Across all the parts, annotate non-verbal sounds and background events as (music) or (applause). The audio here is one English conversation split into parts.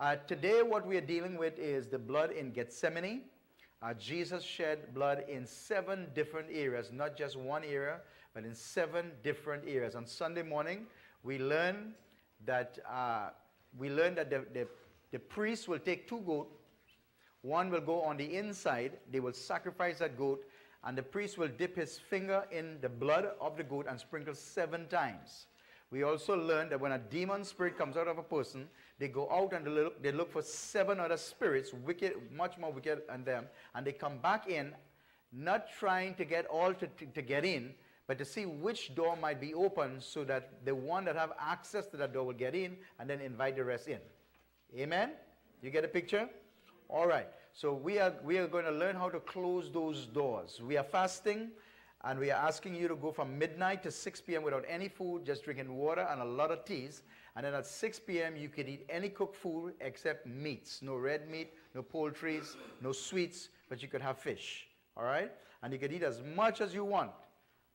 Uh, today, what we are dealing with is the blood in Gethsemane. Uh, Jesus shed blood in seven different areas, not just one area, but in seven different areas. On Sunday morning, we learn that uh, we learn that the, the, the priest will take two goats. One will go on the inside. They will sacrifice that goat, and the priest will dip his finger in the blood of the goat and sprinkle seven times. We also learned that when a demon spirit comes out of a person, they go out and they look, they look for seven other spirits, wicked, much more wicked than them, and they come back in, not trying to get all to, to, to get in, but to see which door might be open so that the one that have access to that door will get in and then invite the rest in. Amen? You get a picture? All right. So we are, we are going to learn how to close those doors. We are fasting and we are asking you to go from midnight to 6 p.m. without any food, just drinking water and a lot of teas. And then at 6 p.m., you can eat any cooked food except meats. No red meat, no poultries, no sweets, but you could have fish. All right? And you can eat as much as you want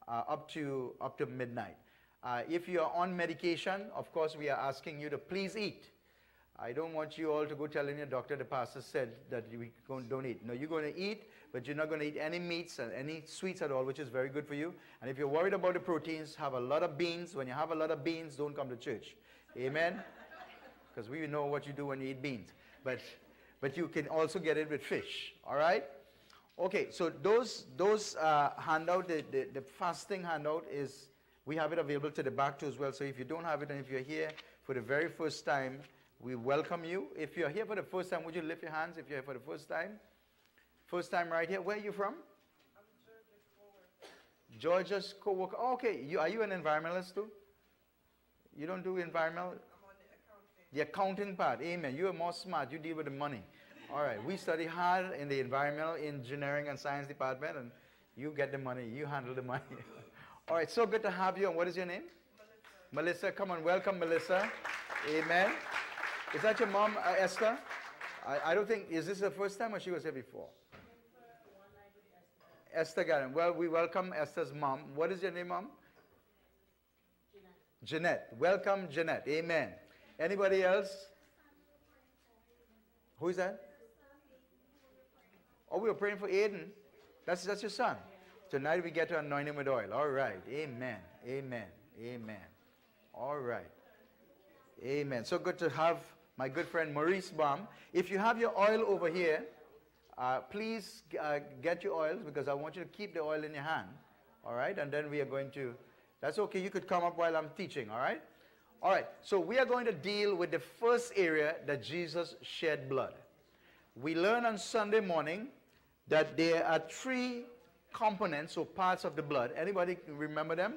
uh, up, to, up to midnight. Uh, if you are on medication, of course, we are asking you to please eat. I don't want you all to go telling your doctor the pastor said that we don't eat. No, you're going to eat, but you're not going to eat any meats and any sweets at all, which is very good for you. And if you're worried about the proteins, have a lot of beans. When you have a lot of beans, don't come to church. Amen? (laughs) Because we know what you do when you eat beans. But, but you can also get it with fish. All right? Okay, so those, those uh, handout, the, the, the fasting handout is, we have it available to the back too as well. So if you don't have it and if you're here for the very first time, we welcome you. If you're here for the first time, would you lift your hands if you're here for the first time? First time right here. Where are you from? I'm Georgia's co-worker. Oh, okay. You, are you an environmentalist too? You don't do environmental? The accounting part. Amen. You are more smart. You deal with the money. All right. We study hard in the environmental engineering and science department, and you get the money. You handle the money. (laughs) All right. So good to have you. And what is your name? Melissa. Melissa. Come on. Welcome, Melissa. Amen. Is that your mom, uh, Esther? I, I don't think, is this the first time or she was here before? Esther Garden. Well, we welcome Esther's mom. What is your name, mom? Jeanette. Welcome, Jeanette. Amen. Anybody else? Who is that? Oh, we were praying for Aiden. That's, that's your son. Tonight we get to anoint him with oil. All right. Amen. Amen. Amen. All right. Amen. So good to have my good friend Maurice Baum. If you have your oil over here, uh, please uh, get your oils because I want you to keep the oil in your hand. All right. And then we are going to that's okay. You could come up while I'm teaching, all right? All right, so we are going to deal with the first area that Jesus shed blood. We learn on Sunday morning that there are three components or parts of the blood. Anybody remember them?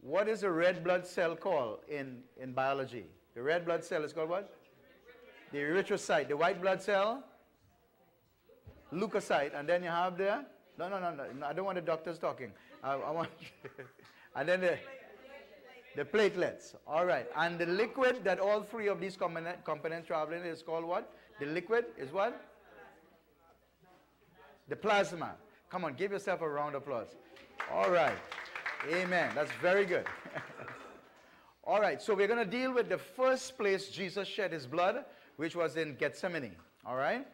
What is a red blood cell called in, in biology? The red blood cell is called what? The erythrocyte. The white blood cell? Leukocyte. And then you have the... No, no, no, no. I don't want the doctors talking. I, I want... (laughs) And then the, the platelets. All right. And the liquid that all three of these component, components travel in is called what? The liquid is what? The plasma. Come on, give yourself a round of applause. All right. Amen. That's very good. (laughs) all right. So we're going to deal with the first place Jesus shed his blood, which was in Gethsemane. All right.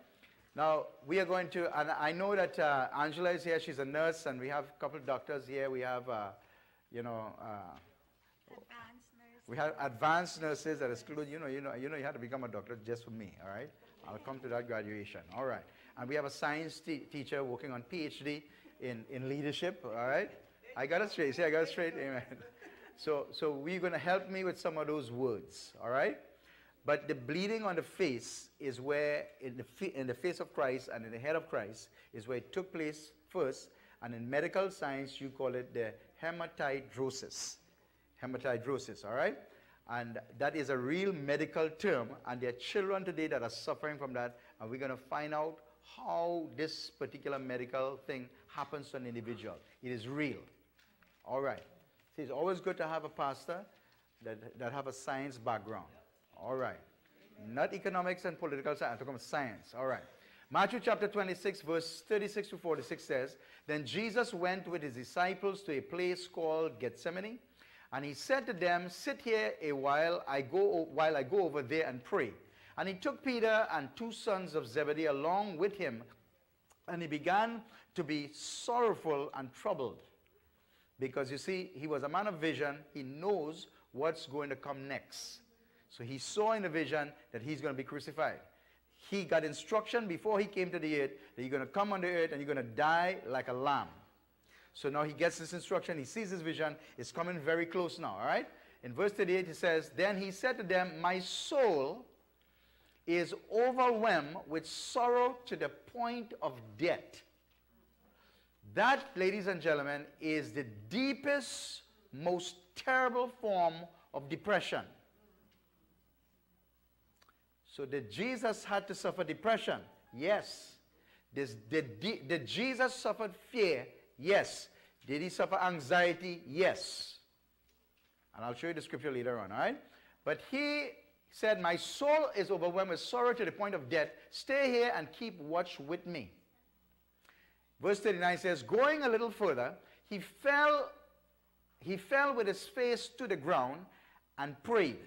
Now, we are going to, and I know that uh, Angela is here. She's a nurse, and we have a couple of doctors here. We have uh, you know, uh, we have advanced nurses that exclude, you know, you know, you know, you had to become a doctor just for me, all right? I'll come to that graduation, all right. And we have a science teacher working on PhD in, in leadership, all right? I got it straight. See, I got it straight. Amen. So, so we're going to help me with some of those words, all right? But the bleeding on the face is where, in the, in the face of Christ and in the head of Christ, is where it took place first. And in medical science, you call it the hematidrosis. Hematidrosis, all right? And that is a real medical term, and there are children today that are suffering from that, and we're going to find out how this particular medical thing happens to an individual. It is real. All right. See, it's always good to have a pastor that, that have a science background. All right. Not economics and political science, I'm talking about science. All right. Matthew chapter 26, verse 36 to 46 says, Then Jesus went with his disciples to a place called Gethsemane, and he said to them, Sit here a while, I go, while I go over there and pray. And he took Peter and two sons of Zebedee along with him, and he began to be sorrowful and troubled. Because you see, he was a man of vision. He knows what's going to come next. So he saw in the vision that he's going to be crucified. He got instruction before he came to the earth that you're going to come on the earth and you're going to die like a lamb. So now he gets this instruction. He sees his vision. It's coming very close now, all right? In verse 38, he says, Then he said to them, My soul is overwhelmed with sorrow to the point of death. That, ladies and gentlemen, is the deepest, most terrible form of depression. So, did Jesus had to suffer depression? Yes. Did, did, did Jesus suffer fear? Yes. Did he suffer anxiety? Yes. And I'll show you the scripture later on, all right? But he said, My soul is overwhelmed with sorrow to the point of death. Stay here and keep watch with me. Verse 39 says, Going a little further, he fell, he fell with his face to the ground and prayed.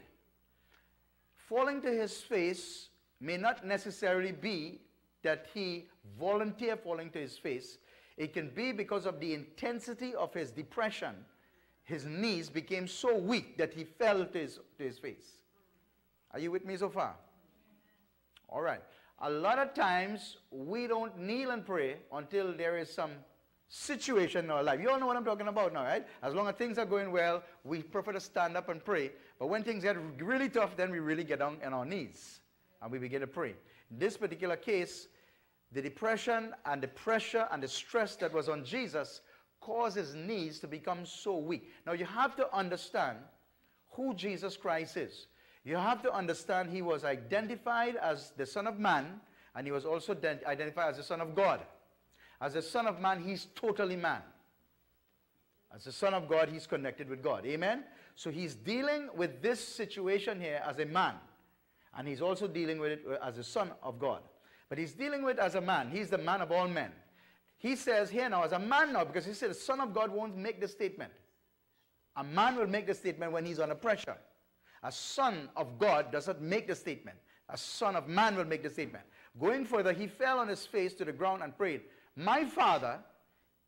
Falling to his face may not necessarily be that he volunteered falling to his face. It can be because of the intensity of his depression. His knees became so weak that he fell to his, to his face. Are you with me so far? All right. A lot of times we don't kneel and pray until there is some situation in our life. You all know what I'm talking about now, right? As long as things are going well, we prefer to stand up and pray. But when things get really tough, then we really get down on our knees and we begin to pray. In this particular case, the depression and the pressure and the stress that was on Jesus caused his knees to become so weak. Now you have to understand who Jesus Christ is. You have to understand he was identified as the Son of Man and he was also identified as the Son of God. As a Son of Man, he's totally man. As a Son of God, he's connected with God. Amen? So he's dealing with this situation here as a man. And he's also dealing with it as a Son of God. But he's dealing with it as a man. He's the man of all men. He says here now, as a man now, because he said the Son of God won't make the statement. A man will make the statement when he's under pressure. A son of God does not make the statement. A son of man will make the statement. Going further, he fell on his face to the ground and prayed, My father,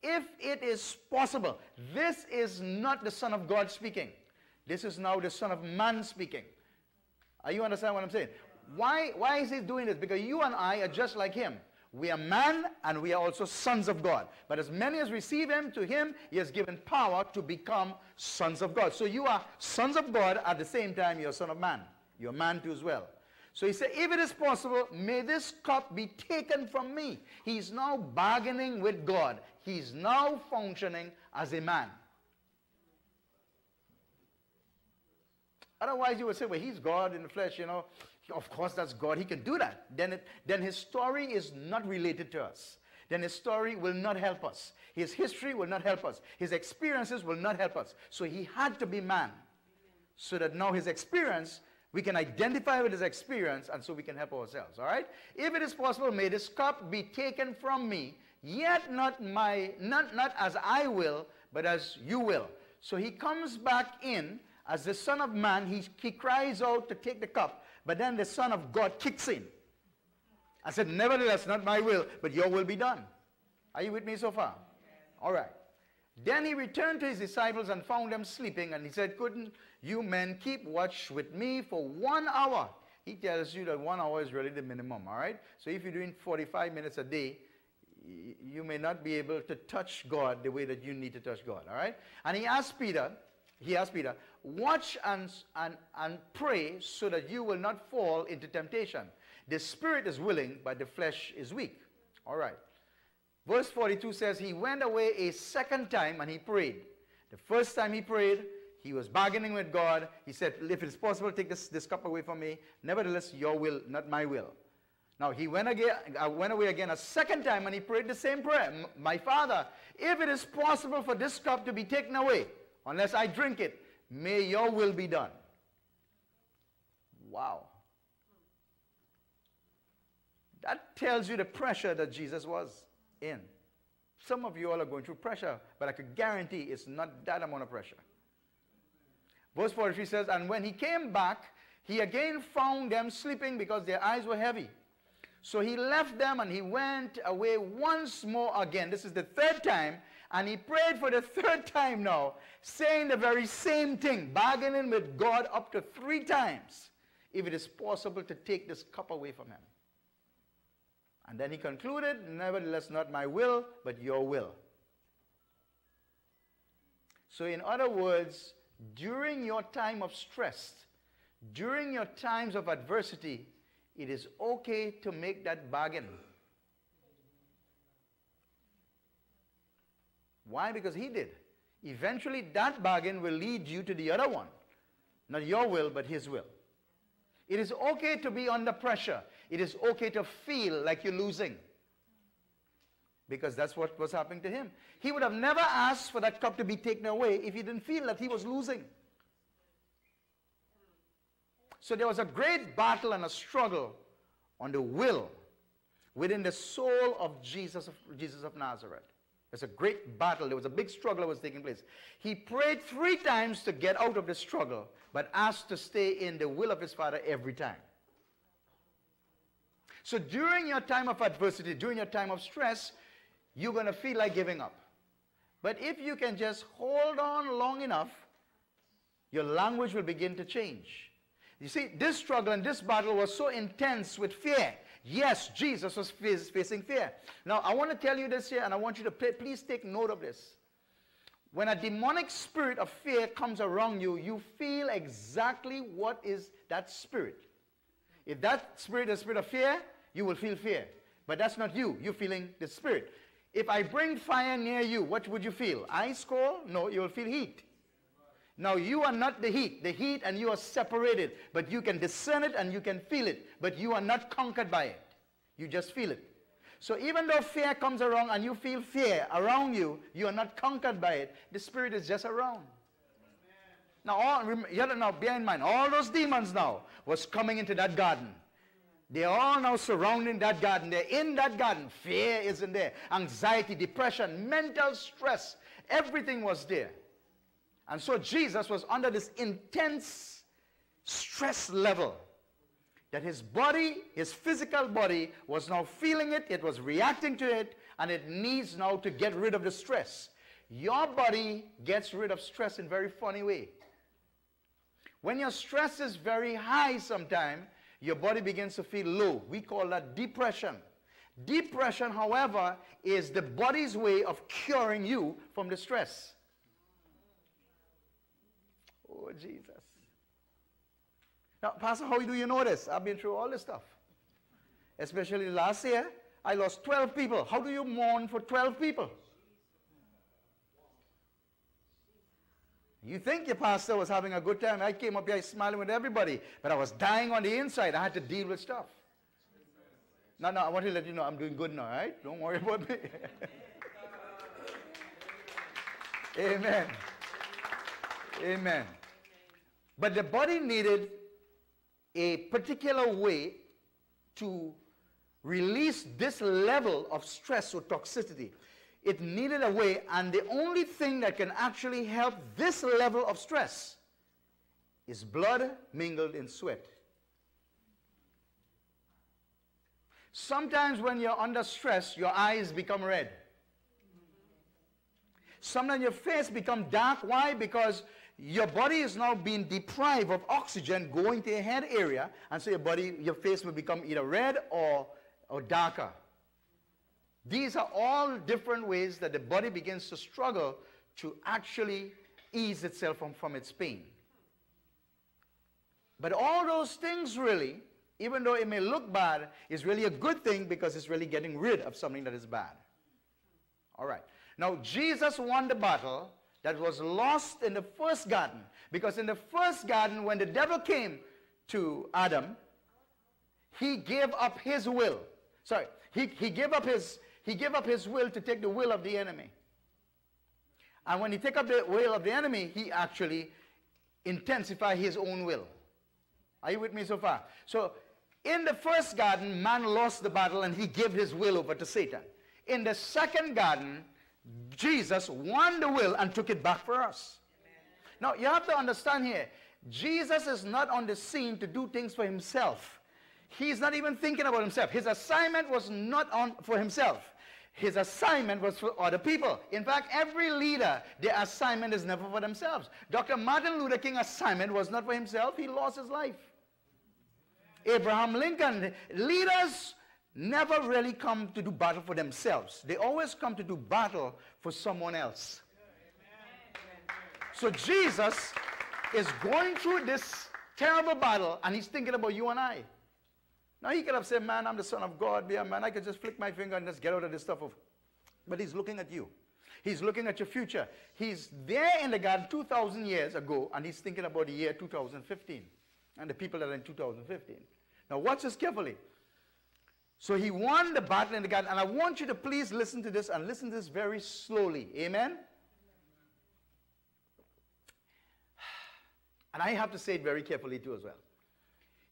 if it is possible, this is not the son of God speaking. This is now the son of man speaking. Are you understand what I'm saying? Why, why is he doing this? Because you and I are just like him. We are man and we are also sons of God. But as many as receive him, to him he has given power to become sons of God. So you are sons of God at the same time you're son of man. You're man too as well. So he said, if it is possible, may this cup be taken from me. He's now bargaining with God. He's now functioning as a man. Otherwise, you would say, well, he's God in the flesh, you know. Of course, that's God. He can do that. Then, it, then his story is not related to us. Then his story will not help us. His history will not help us. His experiences will not help us. So he had to be man. So that now his experience, we can identify with his experience and so we can help ourselves. All right? If it is possible, may this cup be taken from me, yet not my not, not as I will, but as you will. So he comes back in as the Son of Man, he, he cries out to take the cup. But then the Son of God kicks in. I said, Nevertheless, not my will, but your will be done. Are you with me so far? All right. Then he returned to his disciples and found them sleeping, and he said, Couldn't you men keep watch with me for one hour? He tells you that one hour is really the minimum, all right? So if you're doing 45 minutes a day, you may not be able to touch God the way that you need to touch God, all right? And he asked Peter, he asked Peter, Watch and, and, and pray so that you will not fall into temptation. The spirit is willing, but the flesh is weak. All right. Verse 42 says, He went away a second time and he prayed. The first time he prayed, he was bargaining with God. He said, If it's possible, take this, this cup away from me. Nevertheless, your will, not my will. Now he went, again, uh, went away again a second time and he prayed the same prayer. My father, if it is possible for this cup to be taken away, unless I drink it, May your will be done. Wow. That tells you the pressure that Jesus was in. Some of you all are going through pressure, but I could guarantee it's not that amount of pressure. Verse 43 says, And when he came back, he again found them sleeping because their eyes were heavy. So he left them and he went away once more again. This is the third time. And he prayed for the third time now, saying the very same thing, bargaining with God up to three times if it is possible to take this cup away from him. And then he concluded, Nevertheless, not my will, but your will. So, in other words, during your time of stress, during your times of adversity, it is okay to make that bargain. Why? Because he did. Eventually, that bargain will lead you to the other one. Not your will, but his will. It is okay to be under pressure. It is okay to feel like you're losing. Because that's what was happening to him. He would have never asked for that cup to be taken away if he didn't feel that he was losing. So there was a great battle and a struggle on the will within the soul of Jesus of, Jesus of Nazareth. There's a great battle. There was a big struggle that was taking place. He prayed three times to get out of the struggle, but asked to stay in the will of his Father every time. So during your time of adversity, during your time of stress, you're going to feel like giving up. But if you can just hold on long enough, your language will begin to change. You see, this struggle and this battle was so intense with fear. Yes, Jesus was facing fear. Now, I want to tell you this here, and I want you to please take note of this. When a demonic spirit of fear comes around you, you feel exactly what is that spirit. If that spirit is a spirit of fear, you will feel fear. But that's not you. You're feeling the spirit. If I bring fire near you, what would you feel? Ice cold? No, you'll feel heat. Now, you are not the heat. The heat and you are separated. But you can discern it and you can feel it. But you are not conquered by it. You just feel it. So even though fear comes around and you feel fear around you, you are not conquered by it. The spirit is just around. Now, all, now bear in mind, all those demons now was coming into that garden. They're all now surrounding that garden. They're in that garden. Fear is in there. Anxiety, depression, mental stress. Everything was there. And so Jesus was under this intense stress level that his body, his physical body, was now feeling it, it was reacting to it, and it needs now to get rid of the stress. Your body gets rid of stress in a very funny way. When your stress is very high sometime, your body begins to feel low. We call that depression. Depression, however, is the body's way of curing you from the stress. Oh, Jesus. Now, Pastor, how do you know this? I've been through all this stuff. Especially last year, I lost 12 people. How do you mourn for 12 people? You think your pastor was having a good time. I came up here smiling with everybody, but I was dying on the inside. I had to deal with stuff. No, no, I want to let you know I'm doing good now, right? Don't worry (laughs) about me. Amen. Amen. But the body needed a particular way to release this level of stress or toxicity. It needed a way, and the only thing that can actually help this level of stress is blood mingled in sweat. Sometimes when you're under stress, your eyes become red. Sometimes your face become dark. Why? Because your body is now being deprived of oxygen going to your head area, and so your body, your face will become either red or, or darker. These are all different ways that the body begins to struggle to actually ease itself from, from its pain. But all those things really, even though it may look bad, is really a good thing because it's really getting rid of something that is bad. All right. Now, Jesus won the battle that was lost in the first garden. Because in the first garden, when the devil came to Adam, he gave up his will. Sorry, he, he, gave up his, he gave up his will to take the will of the enemy. And when he took up the will of the enemy, he actually intensified his own will. Are you with me so far? So, in the first garden, man lost the battle and he gave his will over to Satan. In the second garden, Jesus won the will and took it back for us. Now, you have to understand here, Jesus is not on the scene to do things for himself. He's not even thinking about himself. His assignment was not on for himself. His assignment was for other people. In fact, every leader, their assignment is never for themselves. Dr. Martin Luther King's assignment was not for himself. He lost his life. Abraham Lincoln, leaders never really come to do battle for themselves. They always come to do battle for someone else. So Jesus is going through this terrible battle and he's thinking about you and I. Now he could have said, man, I'm the son of God. be a man, I could just flick my finger and just get out of this stuff. Of... But he's looking at you. He's looking at your future. He's there in the garden 2,000 years ago and he's thinking about the year 2015 and the people that are in 2015. Now watch this carefully. So he won the battle in the garden. And I want you to please listen to this and listen to this very slowly. Amen? (sighs) And I have to say it very carefully too as well.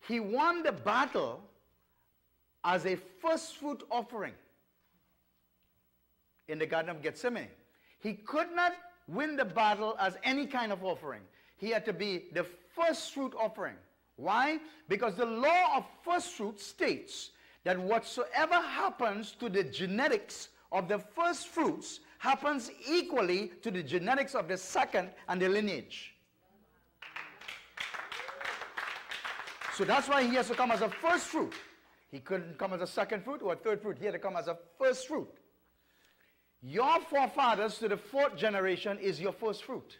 He won the battle as a first fruit offering in the Garden of Gethsemane. He could not win the battle as any kind of offering. He had to be the first fruit offering. Why? Because the law of first fruit states that whatsoever happens to the genetics of the first fruits happens equally to the genetics of the second and the lineage. So that's why he has to come as a first fruit. He couldn't come as a second fruit or a third fruit. He had to come as a first fruit. Your forefathers to the fourth generation is your first fruit.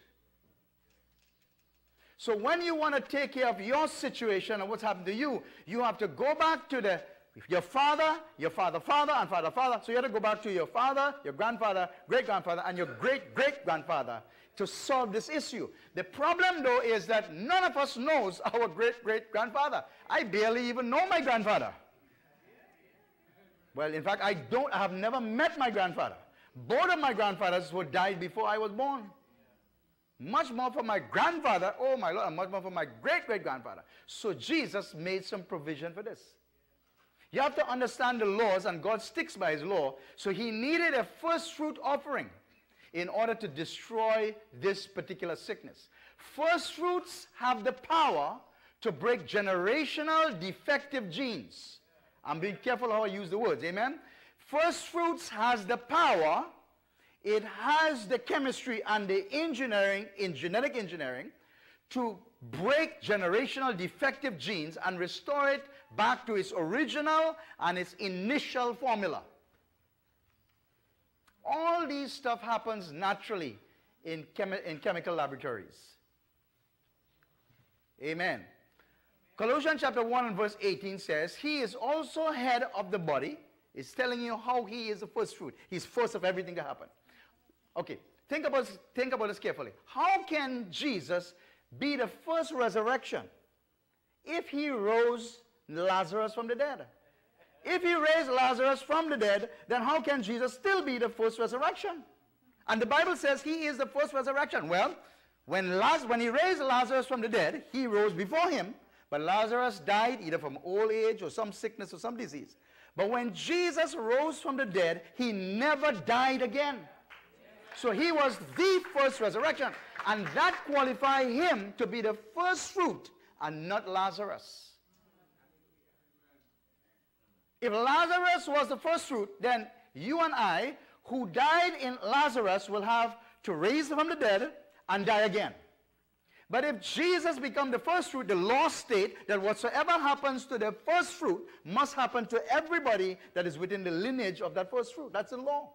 So when you want to take care of your situation and what's happened to you, you have to go back to the your father, your father, father, and father, father. So you have to go back to your father, your grandfather, great grandfather, and your great great grandfather to solve this issue. The problem, though, is that none of us knows our great great grandfather. I barely even know my grandfather. Well, in fact, I don't. I have never met my grandfather. Both of my grandfathers were died before I was born. Much more for my grandfather, oh my Lord, much more for my great great grandfather. So Jesus made some provision for this. You have to understand the laws, and God sticks by his law. So he needed a first fruit offering in order to destroy this particular sickness. First fruits have the power to break generational defective genes. I'm being careful how I use the words, amen? First fruits has the power, it has the chemistry and the engineering in genetic engineering to break generational defective genes and restore it back to its original and its initial formula. All these stuff happens naturally in, chemi in chemical laboratories. Amen. Colossians chapter 1 and verse 18 says, He is also head of the body. It's telling you how he is the first fruit. He's first of everything to happen. Okay, think about, think about this carefully. How can Jesus be the first resurrection if he rose Lazarus from the dead? If he raised Lazarus from the dead, then how can Jesus still be the first resurrection? And the Bible says he is the first resurrection. Well, when, Laz- when he raised Lazarus from the dead, he rose before him, but Lazarus died either from old age or some sickness or some disease. But when Jesus rose from the dead, he never died again. So he was the first resurrection. And that qualified him to be the first fruit and not Lazarus. If Lazarus was the first fruit, then you and I, who died in Lazarus, will have to raise from the dead and die again. But if Jesus become the first fruit, the law state that whatsoever happens to the first fruit must happen to everybody that is within the lineage of that first fruit. That's the law.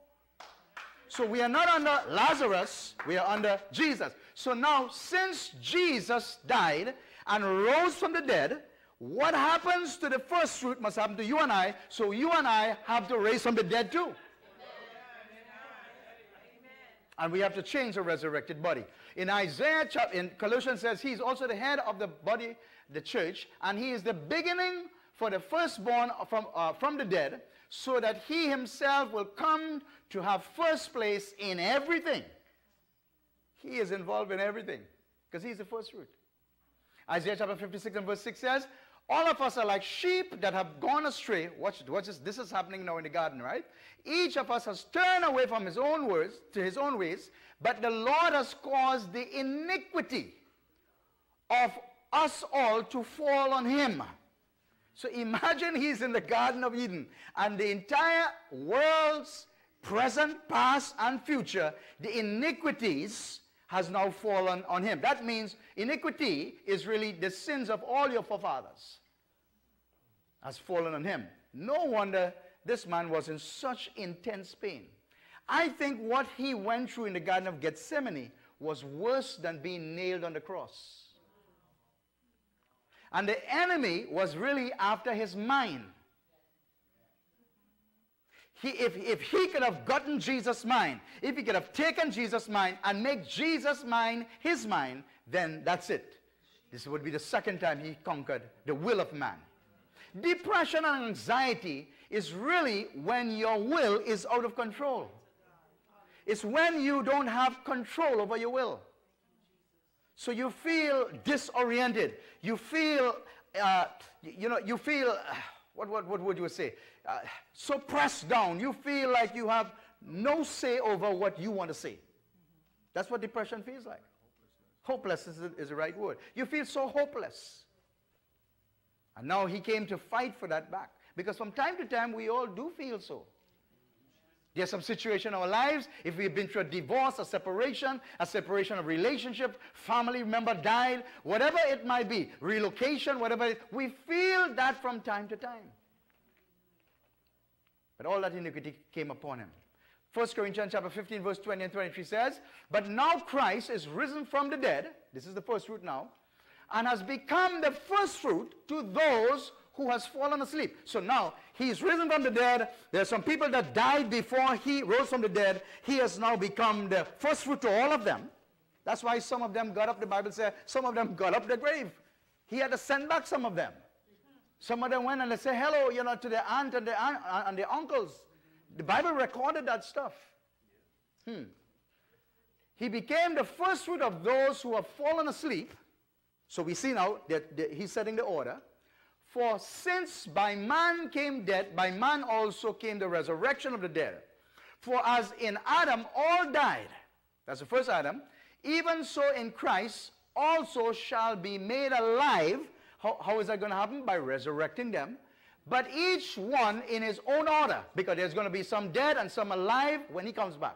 So we are not under Lazarus, we are under Jesus. So now, since Jesus died and rose from the dead, what happens to the first fruit must happen to you and I, so you and I have to raise from the dead too. And we have to change the resurrected body. In Isaiah, chapter, in Colossians says he's also the head of the body, the church, and he is the beginning for the firstborn from, uh, from the dead, so that he himself will come to have first place in everything. He is involved in everything because he's the first fruit. Isaiah chapter 56 and verse 6 says, all of us are like sheep that have gone astray. Watch, watch this. This is happening now in the garden, right? Each of us has turned away from his own words to his own ways, but the Lord has caused the iniquity of us all to fall on him. So imagine he's in the Garden of Eden and the entire world's present, past, and future, the iniquities has now fallen on him. That means iniquity is really the sins of all your forefathers has fallen on him. No wonder this man was in such intense pain. I think what he went through in the Garden of Gethsemane was worse than being nailed on the cross. And the enemy was really after his mind. He, if, if he could have gotten Jesus' mind, if he could have taken Jesus' mind and make Jesus' mind his mind, then that's it. This would be the second time he conquered the will of man. Depression and anxiety is really when your will is out of control. It's when you don't have control over your will. So you feel disoriented. You feel, uh, you know, you feel, uh, what, what, what would you say? Uh, so pressed down. You feel like you have no say over what you want to say. That's what depression feels like. Hopeless is is the right word. You feel so hopeless. And now he came to fight for that back. Because from time to time, we all do feel so. There's some situation in our lives, if we've been through a divorce, a separation, a separation of relationship, family member died, whatever it might be, relocation, whatever it, we feel that from time to time. But all that iniquity came upon him. 1 Corinthians chapter 15, verse 20 and 23 says, But now Christ is risen from the dead, this is the first fruit now, and has become the first fruit to those who has fallen asleep. So now he is risen from the dead. There are some people that died before he rose from the dead. He has now become the first fruit to all of them. That's why some of them got up, the Bible says, some of them got up the grave. He had to send back some of them. Some of them went and they said hello, you know, to their aunt and their, aunt and their uncles. The Bible recorded that stuff. Hmm. He became the first fruit of those who have fallen asleep. So we see now that, that he's setting the order. For since by man came death, by man also came the resurrection of the dead. For as in Adam all died, that's the first Adam, even so in Christ also shall be made alive. How, how is that going to happen? By resurrecting them. But each one in his own order, because there's going to be some dead and some alive when he comes back.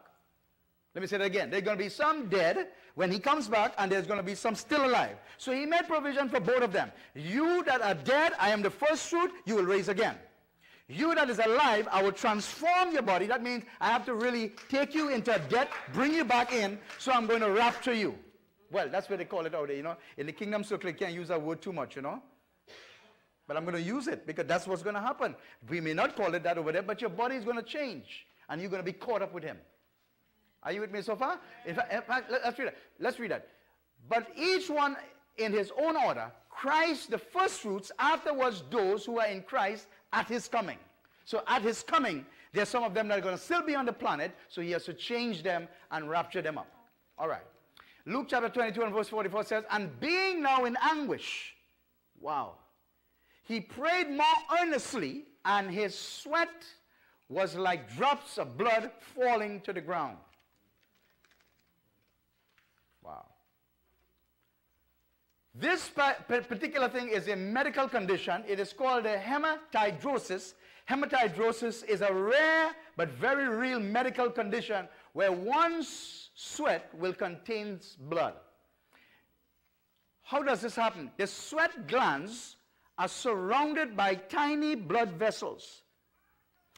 Let me say that again. There's going to be some dead when he comes back, and there's going to be some still alive. So he made provision for both of them. You that are dead, I am the first fruit, you will raise again. You that is alive, I will transform your body. That means I have to really take you into death, bring you back in, so I'm going to rapture you. Well, that's what they call it out there, you know. In the kingdom circle, you can't use that word too much, you know. But I'm going to use it because that's what's going to happen. We may not call it that over there, but your body is going to change, and you're going to be caught up with him. Are you with me so far? In fact, in fact, let's read that. Let's read that. But each one in his own order, Christ the first fruits, afterwards those who are in Christ at his coming. So at his coming, there's some of them that are going to still be on the planet, so he has to change them and rapture them up. All right. Luke chapter 22 and verse 44 says, And being now in anguish, wow, he prayed more earnestly, and his sweat was like drops of blood falling to the ground. This particular thing is a medical condition. It is called a hematidrosis. Hematidrosis is a rare but very real medical condition where one's sweat will contain blood. How does this happen? The sweat glands are surrounded by tiny blood vessels.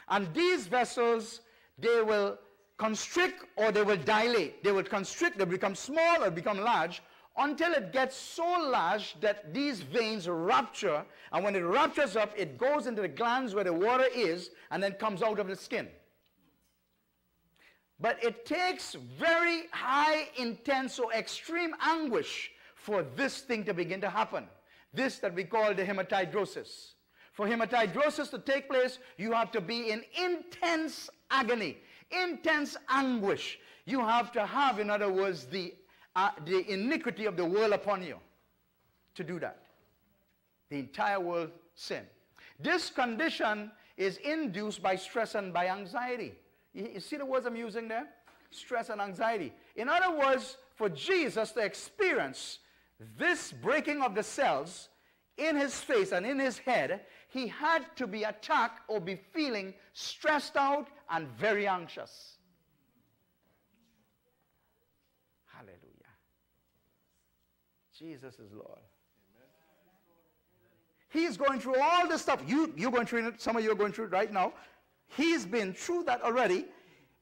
And these vessels, they will constrict or they will dilate. They will constrict, they become small or become large until it gets so large that these veins rupture. And when it ruptures up, it goes into the glands where the water is and then comes out of the skin. But it takes very high, intense, or extreme anguish for this thing to begin to happen. This that we call the hematidrosis. For hematidrosis to take place, you have to be in intense agony intense anguish. You have to have, in other words, the, uh, the iniquity of the world upon you to do that. The entire world sin. This condition is induced by stress and by anxiety. You, you see the words I'm using there? Stress and anxiety. In other words, for Jesus to experience this breaking of the cells in his face and in his head, he had to be attacked or be feeling stressed out and very anxious. Hallelujah. Jesus is Lord. He's going through all this stuff. You, you're going through it. Some of you are going through it right now. He's been through that already.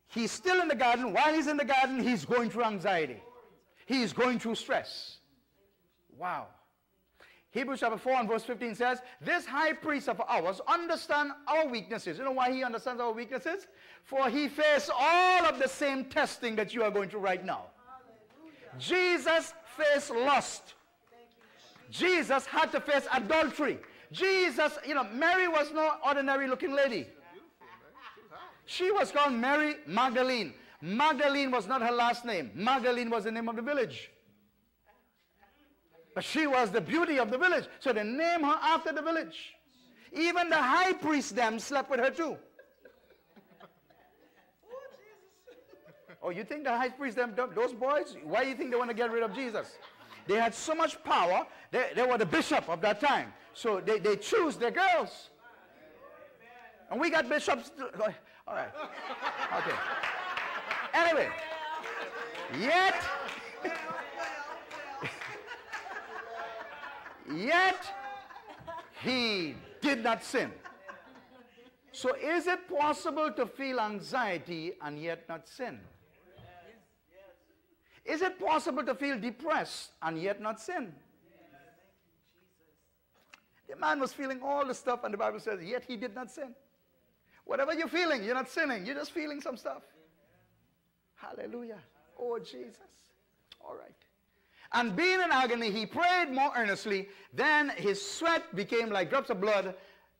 He's still in the garden. While he's in the garden, he's going through anxiety. He's going through stress. Wow. Hebrews chapter 4 and verse 15 says, This high priest of ours understand our weaknesses. You know why he understands our weaknesses? For he faced all of the same testing that you are going through right now. Jesus faced lust. Jesus had to face adultery. Jesus, you know, Mary was no ordinary looking lady. She was called Mary Magdalene. Magdalene was not her last name. Magdalene was the name of the village. But she was the beauty of the village. So they named her after the village. Even the high priest them slept with her too. Oh, you think the high priest them, those boys, why do you think they want to get rid of Jesus? They had so much power, they, they were the bishop of that time. So they, they choose their girls. And we got bishops. All right. Okay. Anyway, yet, yet he did not sin. So is it possible to feel anxiety and yet not sin? Is it possible to feel depressed and yet not sin? The man was feeling all the stuff, and the Bible says, yet he did not sin. Whatever you're feeling, you're not sinning. You're just feeling some stuff. Hallelujah. Oh, Jesus. All right. And being in agony, he prayed more earnestly. Then his sweat became like drops of blood,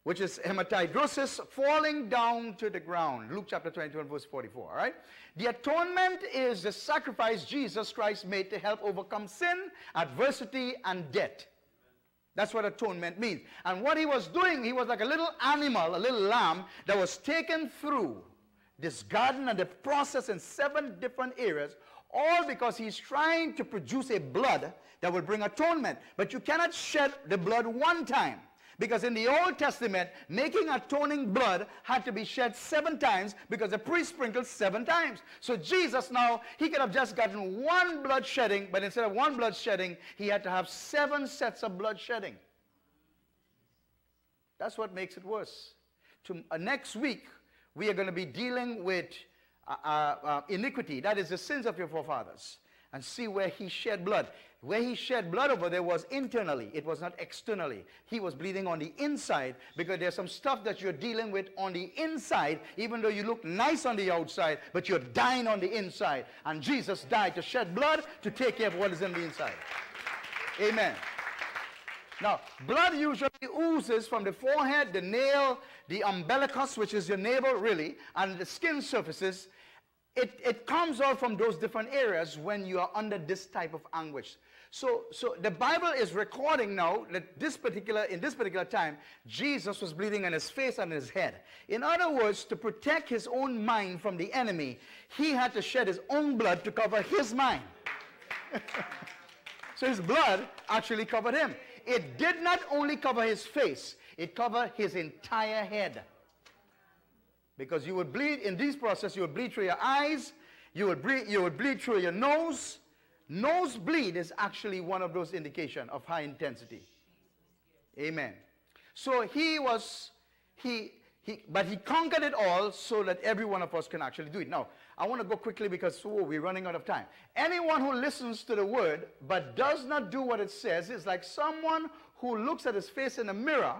which is hematidrosis, falling down to the ground. Luke chapter 22 verse 44. All right. The atonement is the sacrifice Jesus Christ made to help overcome sin, adversity, and death. That's what atonement means. And what he was doing, he was like a little animal, a little lamb that was taken through this garden and the process in seven different areas, all because he's trying to produce a blood that will bring atonement. But you cannot shed the blood one time. Because in the Old Testament, making atoning blood had to be shed seven times because the priest sprinkled seven times. So Jesus now, he could have just gotten one blood shedding, but instead of one blood shedding, he had to have seven sets of blood shedding. That's what makes it worse. To, uh, next week, we are going to be dealing with uh, uh, uh, iniquity, that is the sins of your forefathers, and see where he shed blood. Where he shed blood over there was internally, it was not externally. He was bleeding on the inside because there's some stuff that you're dealing with on the inside, even though you look nice on the outside, but you're dying on the inside. And Jesus died to shed blood to take care of what is in the inside. Amen. Now, blood usually oozes from the forehead, the nail, the umbilicus, which is your navel, really, and the skin surfaces. It, it comes out from those different areas when you are under this type of anguish. So, so the Bible is recording now that this particular, in this particular time, Jesus was bleeding on his face and his head. In other words, to protect his own mind from the enemy, he had to shed his own blood to cover his mind. (laughs) so his blood actually covered him it did not only cover his face, it covered his entire head. Because you would bleed, in this process, you would bleed through your eyes, you would bleed, you would bleed through your nose. Nosebleed is actually one of those indications of high intensity. Amen. So he was, he, he, but he conquered it all so that every one of us can actually do it. Now, I want to go quickly because we're running out of time. Anyone who listens to the word but does not do what it says is like someone who looks at his face in a mirror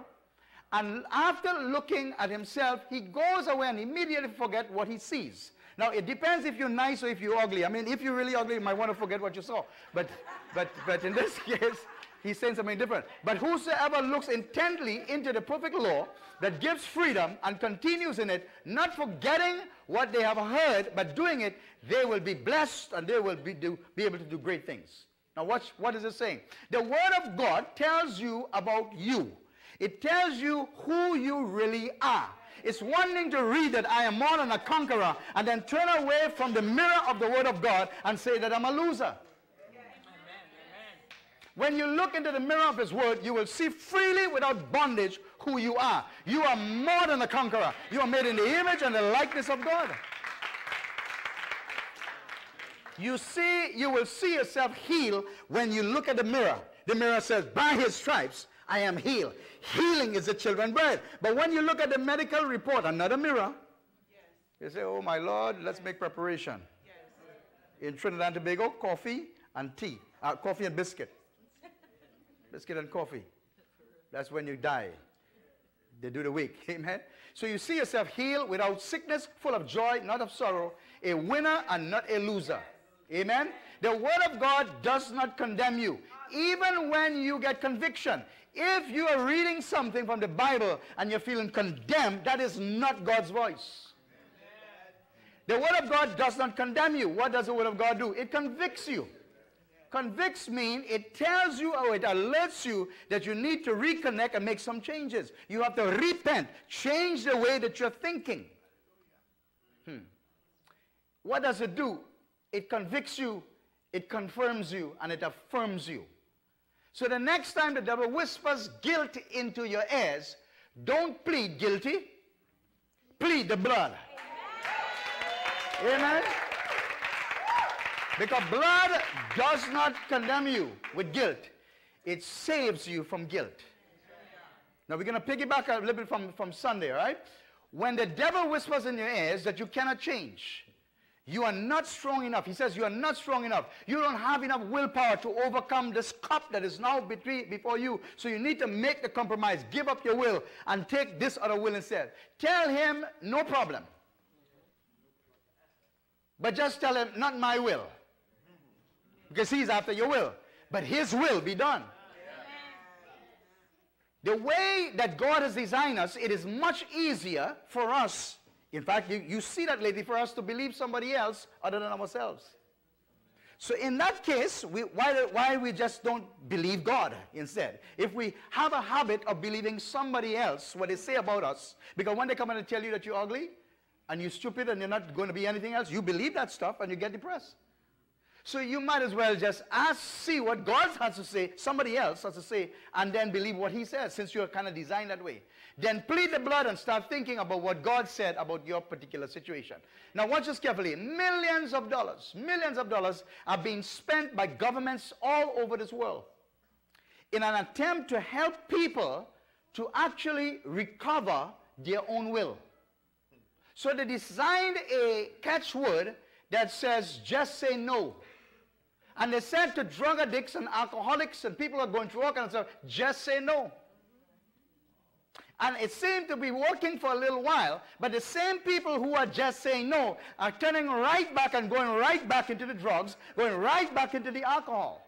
and after looking at himself, he goes away and immediately forget what he sees. Now, it depends if you're nice or if you're ugly. I mean, if you're really ugly, you might want to forget what you saw. But, but, but in this (laughs) case, he's saying something different. But whosoever looks intently into the perfect law that gives freedom and continues in it, not forgetting what they have heard, but doing it, they will be blessed and they will be, do, be able to do great things. Now, watch, what is it saying? The Word of God tells you about you. It tells you who you really are. It's one thing to read that I am more than a conqueror and then turn away from the mirror of the Word of God and say that I'm a loser. When you look into the mirror of his word, you will see freely without bondage who you are. You are more than a conqueror. You are made in the image and the likeness of God. You see, you will see yourself healed when you look at the mirror. The mirror says, by his stripes, I am healed. Healing is the children's bread. But when you look at the medical report, another mirror, you say, oh my Lord, let's make preparation. In Trinidad and Tobago, coffee and tea. Uh, coffee and biscuit. biscuit and coffee. That's when you die. They do the week. (laughs) Amen. So you see yourself healed without sickness, full of joy, not of sorrow, a winner and not a loser. Amen. The word of God does not condemn you. Even when you get conviction, if you are reading something from the Bible and you're feeling condemned, that is not God's voice. The Word of God does not condemn you. What does the Word of God do? It convicts you. Convicts mean it tells you or it alerts you that you need to reconnect and make some changes. You have to repent, change the way that you're thinking. Hmm. What does it do? It convicts you, it confirms you, and it affirms you. So the next time the devil whispers guilt into your ears, don't plead guilty, plead the blood. Amen. Amen. Because blood does not condemn you with guilt. It saves you from guilt. Now we're going to piggyback a little bit from, from Sunday, all right? When the devil whispers in your ears that you cannot change, you are not strong enough. He says you are not strong enough. You don't have enough willpower to overcome this cup that is now before you. So you need to make the compromise. Give up your will and take this other will instead. Tell him, no problem. But just tell him, not my will. Because he's after your will. But his will be done. The way that God has designed us, it is much easier for us in fact, you, you see that lately for us to believe somebody else other than ourselves. So in that case, we, why, why we just don't believe God instead? If we have a habit of believing somebody else, what they say about us, because when they come and tell you that you're ugly, and you're stupid and you're not going to be anything else, you believe that stuff and you get depressed. So you might as well just ask, see what God has to say, somebody else has to say, and then believe what he says, since you're kind of designed that way. Then plead the blood and start thinking about what God said about your particular situation. Now watch this carefully. Millions of dollars, millions of dollars are being spent by governments all over this world in an attempt to help people to actually recover their own will. So they designed a catchword that says, just say no. And they said to drug addicts and alcoholics and people who are going through all kinds of stuff, just say no. And it seemed to be working for a little while, but the same people who are just saying no are turning right back and going right back into the drugs, going right back into the alcohol.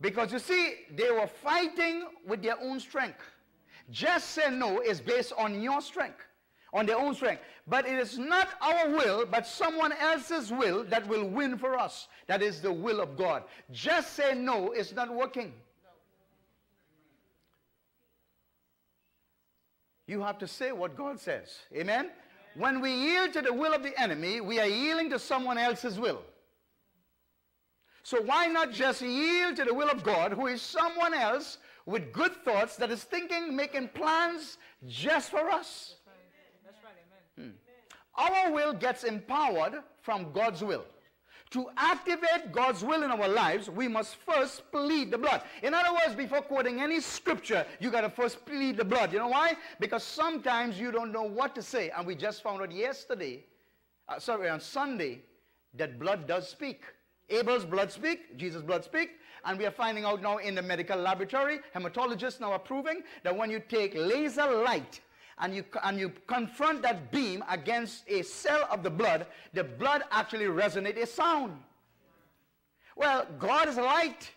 Because you see, they were fighting with their own strength. Just say no is based on your strength, on their own strength. But it is not our will, but someone else's will that will win for us. That is the will of God. Just say no it's not working. You have to say what God says. Amen? When we yield to the will of the enemy, we are yielding to someone else's will. So why not just yield to the will of God, who is someone else with good thoughts that is thinking, making plans just for us? That's right. That's right. Amen. Hmm. Our will gets empowered from God's will. To activate God's will in our lives, we must first plead the blood. In other words, before quoting any scripture, you got to first plead the blood. You know why? Because sometimes you don't know what to say. And we just found out yesterday, uh, sorry, on Sunday, that blood does speak. Abel's blood speak, Jesus' blood speak, and we are finding out now in the medical laboratory, hematologists now are proving that when you take laser light and you, and you confront that beam against a cell of the blood, the blood actually resonates a sound. Well, God is light.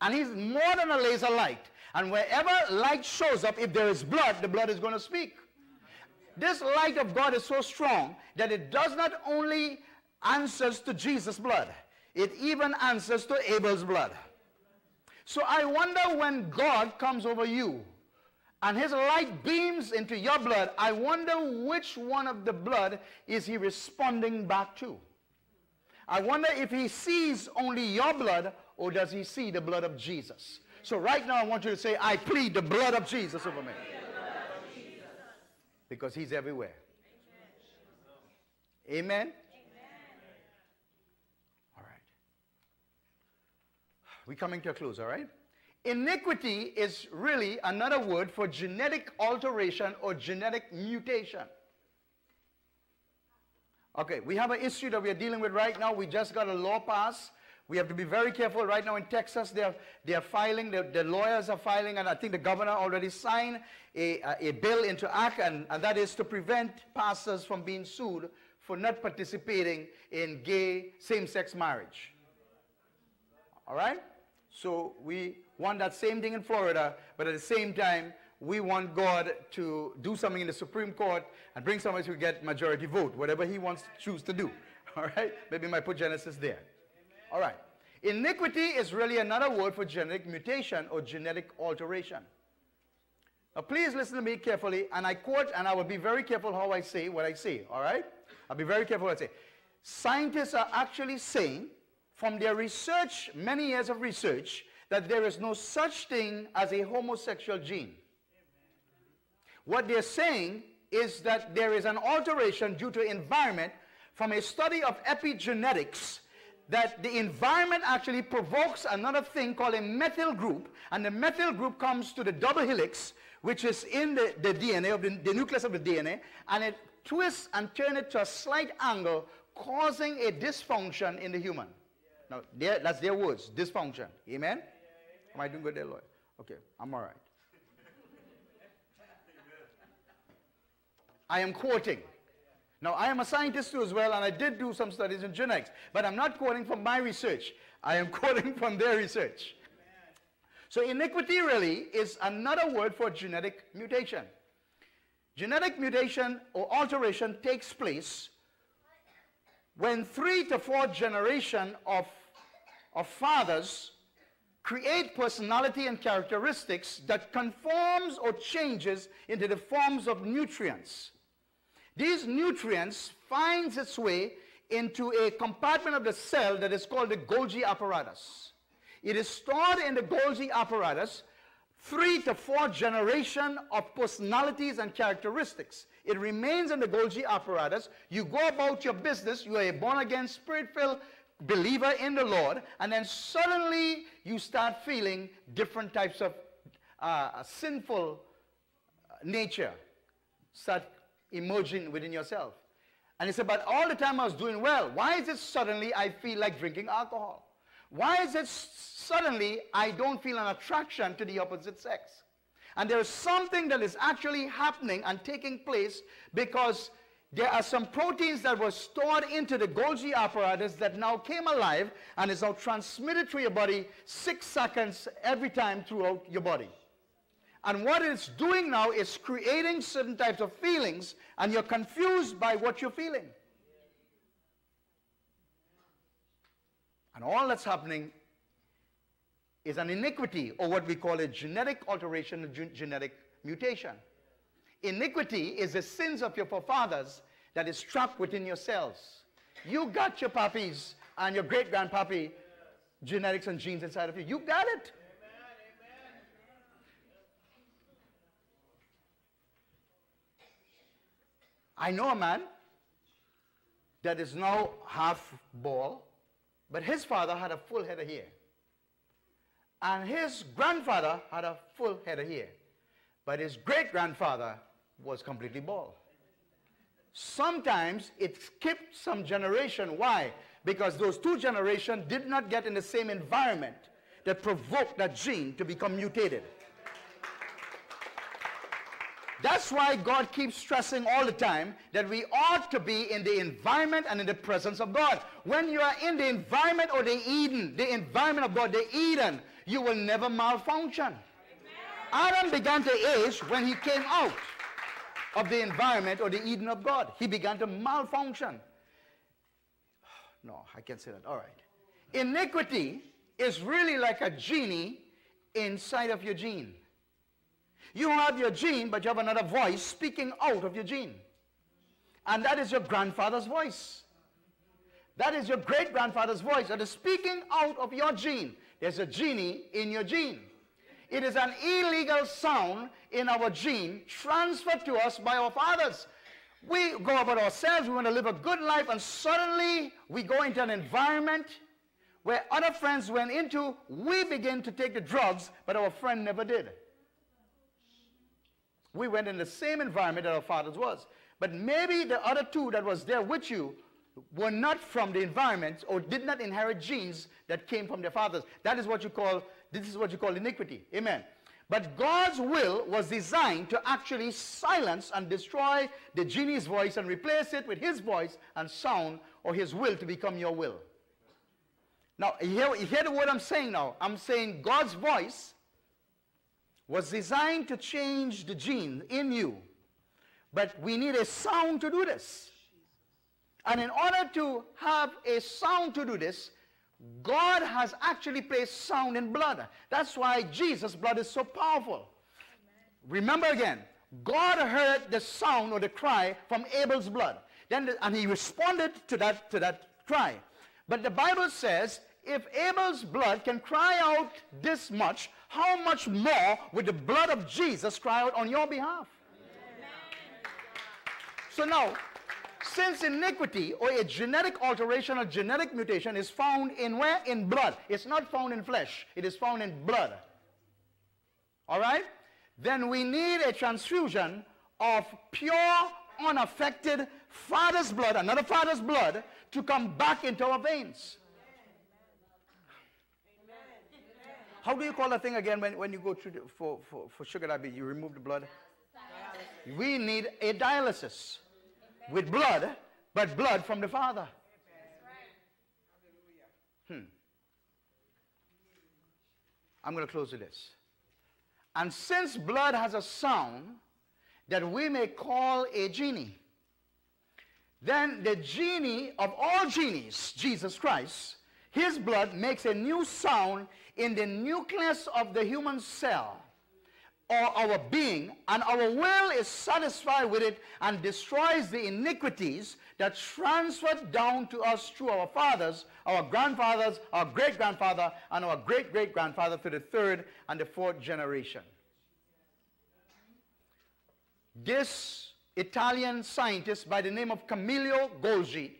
And he's more than a laser light. And wherever light shows up, if there is blood, the blood is going to speak. This light of God is so strong that it does not only answers to Jesus' blood, it even answers to Abel's blood. So I wonder when God comes over you, and his light beams into your blood, I wonder which one of the blood is he responding back to. I wonder if he sees only your blood or does he see the blood of Jesus? So right now I want you to say, I plead the blood of Jesus over me. Because he's everywhere. Amen? All right. We're coming to a close, all right? Iniquity is really another word for genetic alteration or genetic mutation. Okay, we have an issue that we are dealing with right now. We just got a law passed. We have to be very careful. Right now in Texas, they are, they are filing, the, lawyers are filing, and I think the governor already signed a, a, a bill into act, and, and that is to prevent pastors from being sued for not participating in gay same-sex marriage. All right? So we want that same thing in Florida, but at the same time, we want God to do something in the Supreme Court and bring somebody to get majority vote, whatever he wants to choose to do. (laughs) All right? Maybe my put Genesis there. All right. Iniquity is really another word for genetic mutation or genetic alteration. Now, please listen to me carefully, and I quote, and I will be very careful how I say what I say, all right? I'll be very careful what I say. Scientists are actually saying, from their research, many years of research, that there is no such thing as a homosexual gene. What they're saying is that there is an alteration due to environment from a study of epigenetics that the environment actually provokes another thing called a methyl group and the methyl group comes to the double helix which is in the, the DNA of the, the nucleus of the DNA and it twists and turns it to a slight angle causing a dysfunction in the human. Now, that's their words, dysfunction. Amen? Am I doing good there, Lord? Okay, I'm all right. I am quoting. Now, I am a scientist too as well, and I did do some studies in genetics, but I'm not quoting from my research. I am (laughs) quoting from their research. So iniquity really is another word for genetic mutation. Genetic mutation or alteration takes place when three to four generation of, of fathers create personality and characteristics that conforms or changes into the forms of nutrients. These nutrients finds its way into a compartment of the cell that is called the Golgi apparatus. It is stored in the Golgi apparatus three to four generation of personalities and characteristics. It remains in the Golgi apparatus. You go about your business. You are a born-again, spirit-filled believer in the Lord. And then suddenly you start feeling different types of uh, sinful nature. Start emerging within yourself. And he said, but all the time I was doing well. Why is it suddenly I feel like drinking alcohol? Why is it suddenly I don't feel an attraction to the opposite sex? And there is something that is actually happening and taking place because there are some proteins that were stored into the Golgi apparatus that now came alive and is now transmitted to your body six seconds every time throughout your body. And what it's doing now is creating certain types of feelings, and you're confused by what you're feeling. And all that's happening is an iniquity, or what we call a genetic alteration, a genetic mutation. Iniquity is the sins of your forefathers that is trapped within yourselves. You got your puppies and your great grandpappy genetics and genes inside of you. You got it. I know a man that is now half bald, but his father had a full head of hair. And his grandfather had a full head of hair. But his great grandfather was completely bald. Sometimes it skipped some generation. Why? Because those two generations did not get in the same environment that provoked that gene to become mutated. That's why God keeps stressing all the time that we ought to be in the environment and in the presence of God. When you are in the environment or the Eden, the environment of God, the Eden, you will never malfunction. Amen. Adam began to age when he came out of the environment or the Eden of God. He began to malfunction. (sighs) No, I can't say that. All right. Iniquity is really like a genie inside of your gene. You have your gene, but you have another voice speaking out of your gene. And that is your grandfather's voice. That is your great grandfather's voice that is speaking out of your gene. There's a genie in your gene. It is an illegal sound in our gene transferred to us by our fathers. We go about ourselves, we want to live a good life, and suddenly we go into an environment where other friends went into, we begin to take the drugs, but our friend never did. We went in the same environment that our fathers was. But maybe the other two that was there with you were not from the environment or did not inherit genes that came from their fathers. That is what you call, this is what you call iniquity. Amen. But God's will was designed to actually silence and destroy the genie's voice and replace it with his voice and sound or his will to become your will. Now, hear, hear the word I'm saying now. I'm saying God's voice was designed to change the gene in you. But we need a sound to do this. And in order to have a sound to do this, God has actually placed sound in blood. That's why Jesus' blood is so powerful. Amen. Remember again, God heard the sound or the cry from Abel's blood. Then the, and he responded to that, to that cry. But the Bible says if Abel's blood can cry out this much, how much more would the blood of Jesus cry out on your behalf? Amen. So now, since iniquity or a genetic alteration or genetic mutation is found in where? In blood. It's not found in flesh. It is found in blood. All right? Then we need a transfusion of pure, unaffected father's blood, another father's blood, to come back into our veins. How do you call that thing again when, when you go through the, for, for, for sugar diabetes? You remove the blood? Dialysis. We need a dialysis with blood, but blood from the Father. Hmm. I'm going to close with this. And since blood has a sound that we may call a genie, then the genie of all genies, Jesus Christ, his blood makes a new sound in the nucleus of the human cell or our being, and our will is satisfied with it and destroys the iniquities that transferred down to us through our fathers, our grandfathers, our great grandfather, and our great great grandfather to the third and the fourth generation. This Italian scientist by the name of Camillo Golgi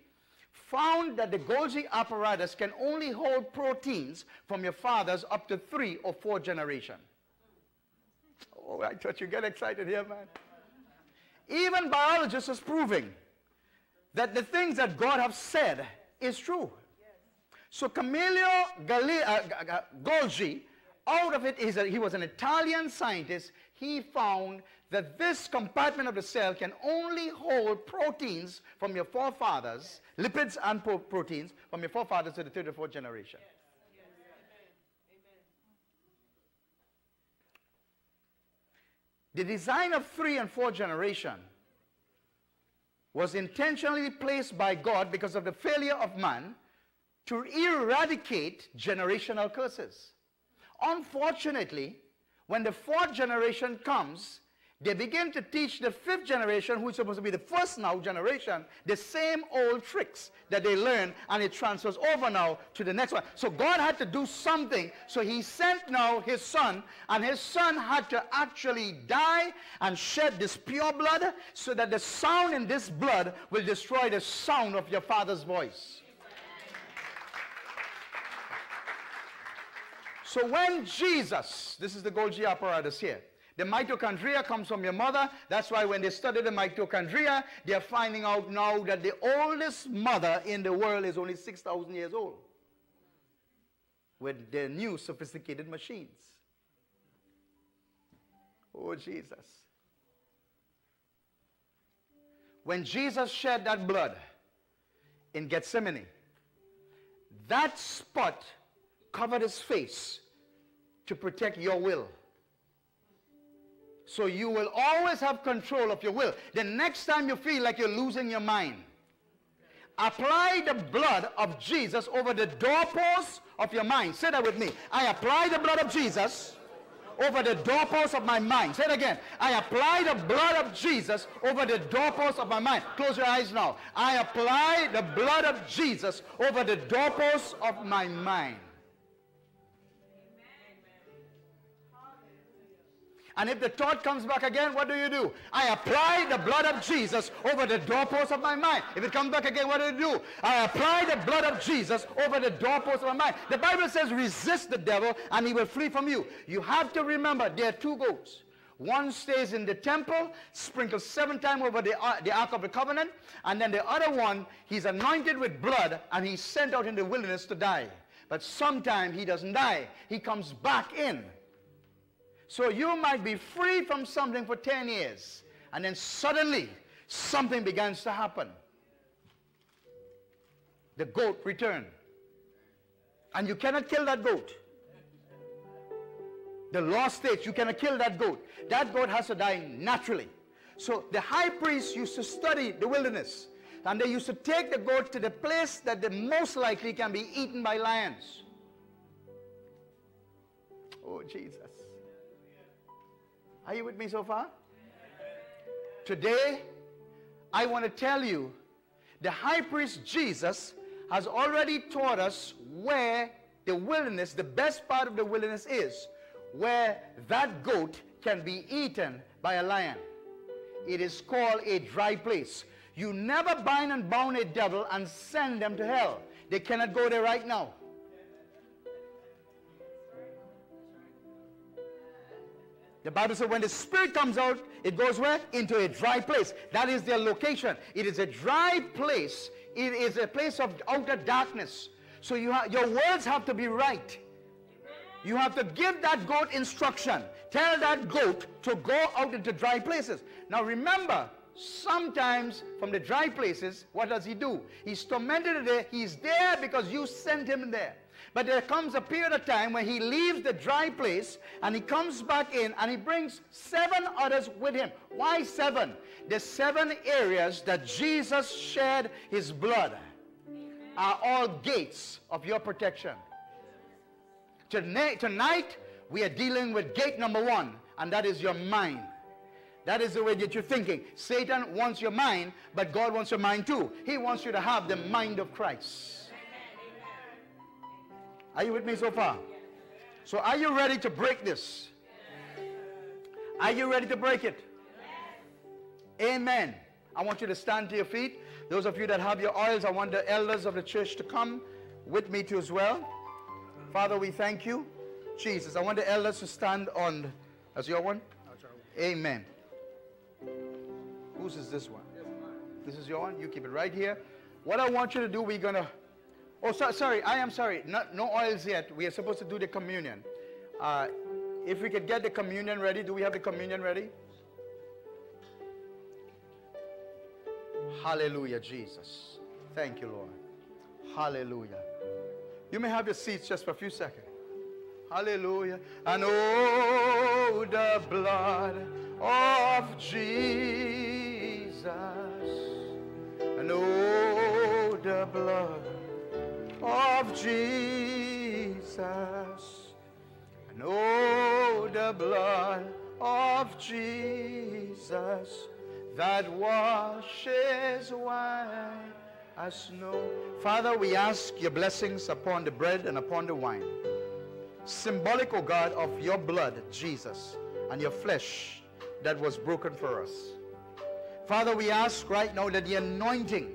found that the Golgi apparatus can only hold proteins from your fathers up to three or four generations. Oh, I thought you get excited here, man. Even biologists is proving that the things that God have said is true. So Camillo uh, Golgi, out of it is that he was an Italian scientist. He found that this compartment of the cell can only hold proteins from your forefathers, lipids and proteins from your forefathers to the third or fourth generation. The design of three and four generation was intentionally placed by God because of the failure of man to eradicate generational curses. Unfortunately, when the fourth generation comes, they begin to teach the fifth generation, who is supposed to be the first now generation, the same old tricks that they learn, and it transfers over now to the next one. So God had to do something. So he sent now his son, and his son had to actually die and shed this pure blood so that the sound in this blood will destroy the sound of your father's voice. So when Jesus, this is the Golgi apparatus here, the mitochondria comes from your mother. That's why when they study the mitochondria, they're finding out now that the oldest mother in the world is only 6,000 years old with their new sophisticated machines. Oh, Jesus. When Jesus shed that blood in Gethsemane, that spot covered his face to protect your will. So you will always have control of your will. The next time you feel like you're losing your mind, apply the blood of Jesus over the doorposts of your mind. Say that with me. I apply the blood of Jesus over the doorpost of my mind. Say it again. I apply the blood of Jesus over the doorpost of my mind. Close your eyes now. I apply the blood of Jesus over the doorpost of my mind. And if the thought comes back again, what do you do? I apply the blood of Jesus over the doorpost of my mind. If it comes back again, what do you do? I apply the blood of Jesus over the doorpost of my mind. The Bible says, resist the devil and he will flee from you. You have to remember there are two goats. One stays in the temple, sprinkles seven times over the, uh, the Ark of the Covenant, and then the other one, he's anointed with blood and he's sent out in the wilderness to die. But sometimes he doesn't die. He comes back in so you might be free from something for 10 years, and then suddenly something begins to happen. The goat returned. And you cannot kill that goat. The law states you cannot kill that goat. That goat has to die naturally. So the high priest used to study the wilderness. And they used to take the goat to the place that the most likely can be eaten by lions. Oh, Jesus. Are you with me so far? Today, I want to tell you the high priest Jesus has already taught us where the wilderness, the best part of the wilderness is, where that goat can be eaten by a lion. It is called a dry place. You never bind and bound a devil and send them to hell. They cannot go there right now. The Bible says when the Spirit comes out, it goes where? Into a dry place. That is their location. It is a dry place. It is a place of outer darkness. So you your words have to be right. You have to give that goat instruction. Tell that goat to go out into dry places. Now remember, sometimes from the dry places, what does he do? He's tormented there. He's there because you sent him there. But there comes a period of time when he leaves the dry place and he comes back in and he brings seven others with him. Why seven? The seven areas that Jesus shed his blood are all gates of your protection. Tonight, we are dealing with gate number one, and that is your mind. That is the way that you're thinking. Satan wants your mind, but God wants your mind too. He wants you to have the mind of Christ. Are you with me so far? So are you ready to break this? Are you ready to break it? Amen. I want you to stand to your feet. Those of you that have your oils, I want the elders of the church to come with me too as well. Father, we thank you. Jesus, I want the elders to stand on. That's your one? Amen. Whose is this one? This is your one? You keep it right here. What I want you to do, we're going to Oh, so, sorry, I am sorry. Not, no oils yet. We are supposed to do the communion. Uh, if we could get the communion ready, do we have the communion ready? Hallelujah, Jesus. Thank you, Lord. Hallelujah. You may have your seats just for a few seconds. Hallelujah. And oh, the blood of Jesus. And oh, the blood of Jesus. And oh, the blood of Jesus that washes white as snow. Father, we ask your blessings upon the bread and upon the wine. Symbolic, O oh God, of your blood, Jesus, and your flesh that was broken for us. Father, we ask right now that the anointing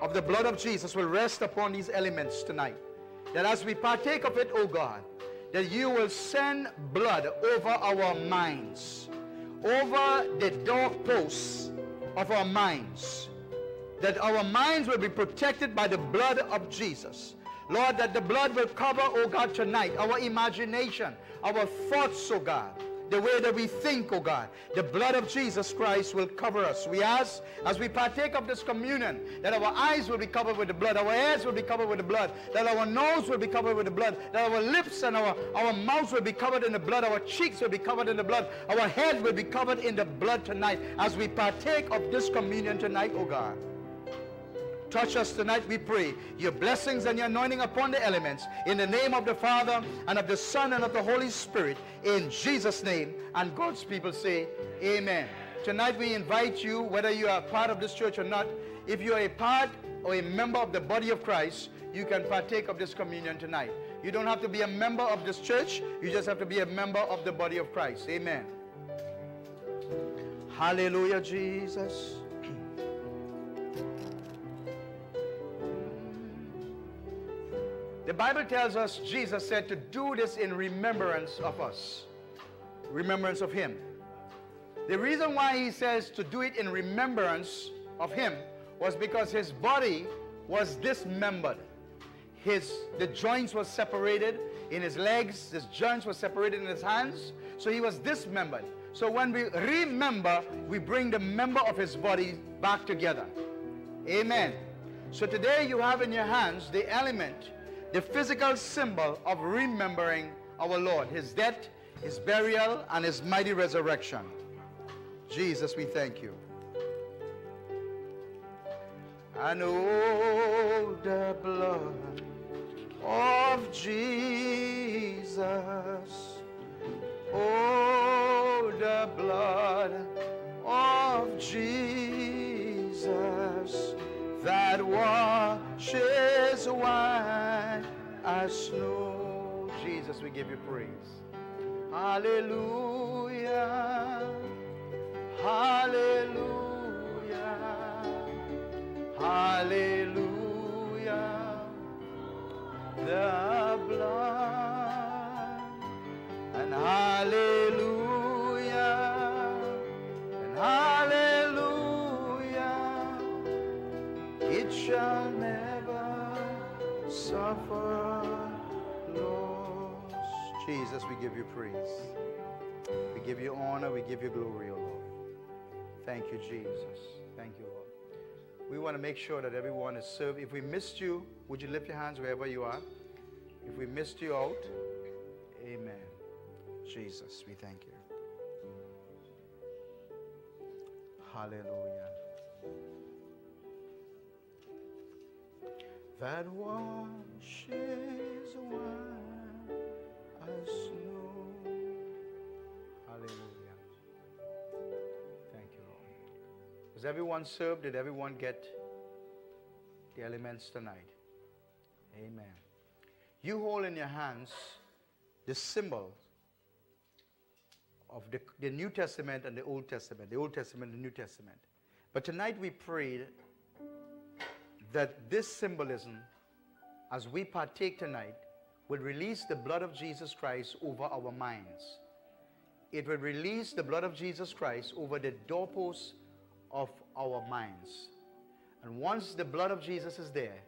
of the blood of Jesus will rest upon these elements tonight. That as we partake of it, O oh God, that you will send blood over our minds, over the doorposts of our minds, that our minds will be protected by the blood of Jesus. Lord, that the blood will cover, oh God, tonight, our imagination, our thoughts, oh God the way that we think, oh God. The blood of Jesus Christ will cover us. We ask as we partake of this communion that our eyes will be covered with the blood, our ears will be covered with the blood, that our nose will be covered with the blood, that our lips and our, our mouths will be covered in the blood, our cheeks will be covered in the blood, our head will be covered in the blood tonight as we partake of this communion tonight, oh God. Touch us tonight, we pray. Your blessings and your anointing upon the elements. In the name of the Father, and of the Son, and of the Holy Spirit. In Jesus' name. And God's people say, Amen. Tonight we invite you, whether you are part of this church or not, if you are a part or a member of the body of Christ, you can partake of this communion tonight. You don't have to be a member of this church, you just have to be a member of the body of Christ. Amen. Hallelujah, Jesus. The Bible tells us Jesus said to do this in remembrance of us, remembrance of Him. The reason why He says to do it in remembrance of Him was because His body was dismembered. His, the joints were separated in his legs, his joints were separated in his hands, so he was dismembered. So when we remember, we bring the member of his body back together. Amen. So today you have in your hands the element, the physical symbol of remembering our Lord, his death, his burial, and his mighty resurrection. Jesus, we thank you. I know the blood of Jesus. Oh, the blood of Jesus that washes white as snow. Jesus, we give you praise. Hallelujah. Hallelujah. Hallelujah. The blood and hallelujah and hallelujah. It shall never suffer. Jesus, we give you praise. We give you honor. We give you glory, O Lord. Thank you, Jesus. Thank you, Lord. We want to make sure that everyone is served. If we missed you, would you lift your hands wherever you are? If we missed you out, amen. Jesus, we thank you. Hallelujah. That washes white Hallelujah. Thank you, Lord. Was everyone served? Did everyone get the elements tonight? Amen. You hold in your hands the symbol of the, the New Testament and the Old Testament, the Old Testament and the New Testament. But tonight we prayed that this symbolism, as we partake tonight, will release the blood of Jesus Christ over our minds. It will release the blood of Jesus Christ over the doorposts of our minds. And once the blood of Jesus is there,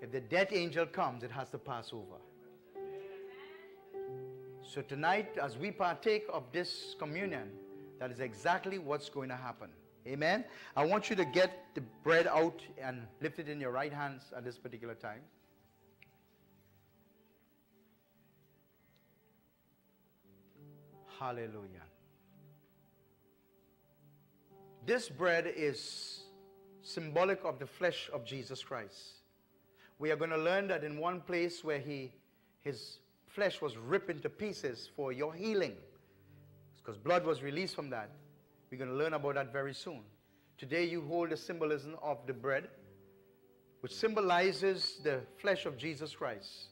if the death angel comes, it has to pass over. So tonight, as we partake of this communion, that is exactly what's going to happen. Amen. I want you to get the bread out and lift it in your right hands at this particular time. Hallelujah. This bread is symbolic of the flesh of Jesus Christ. We are going to learn that in one place where he, his flesh was ripped into pieces for your healing, because blood was released from that. We're going to learn about that very soon. Today, you hold the symbolism of the bread, which symbolizes the flesh of Jesus Christ.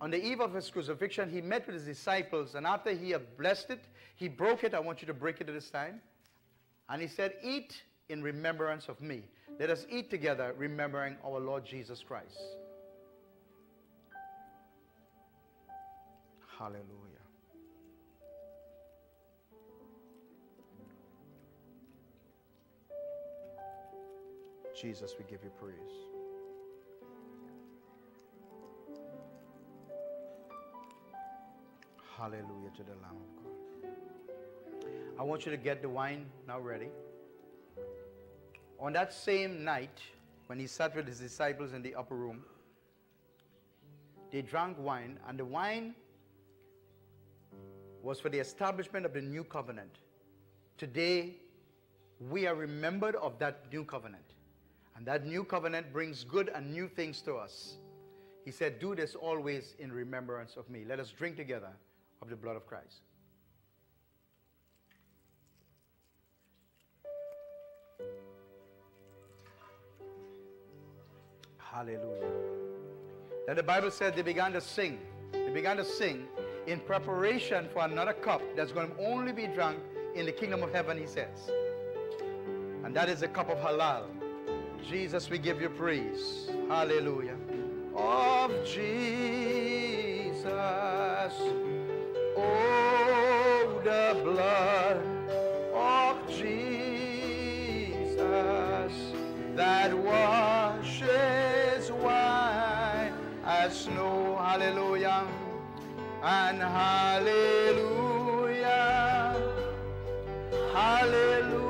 On the eve of his crucifixion, he met with his disciples, and after he had blessed it, he broke it. I want you to break it at this time. And he said, Eat in remembrance of me. Let us eat together, remembering our Lord Jesus Christ. Hallelujah. Jesus, we give you praise. Hallelujah to the Lamb of God. I want you to get the wine now ready. On that same night, when he sat with his disciples in the upper room, they drank wine, and the wine was for the establishment of the new covenant. Today, we are remembered of that new covenant. And that new covenant brings good and new things to us. He said, Do this always in remembrance of me. Let us drink together of the blood of Christ. Hallelujah. Then the Bible said they began to sing. They began to sing in preparation for another cup that's going to only be drunk in the kingdom of heaven, he says. And that is the cup of Hallel. Jesus, we give you praise. Hallelujah. Of Jesus. Oh, the blood of Jesus that washes white as snow. Hallelujah. And hallelujah. Hallelujah.